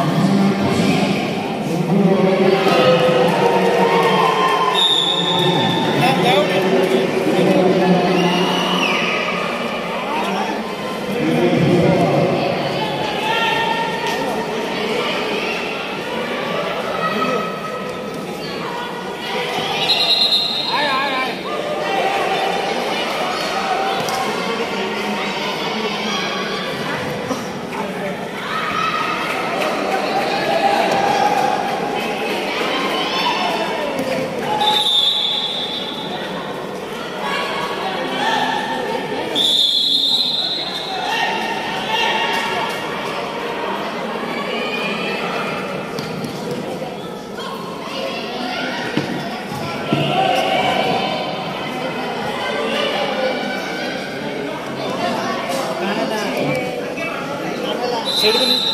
ಅದು സൈഡിൽ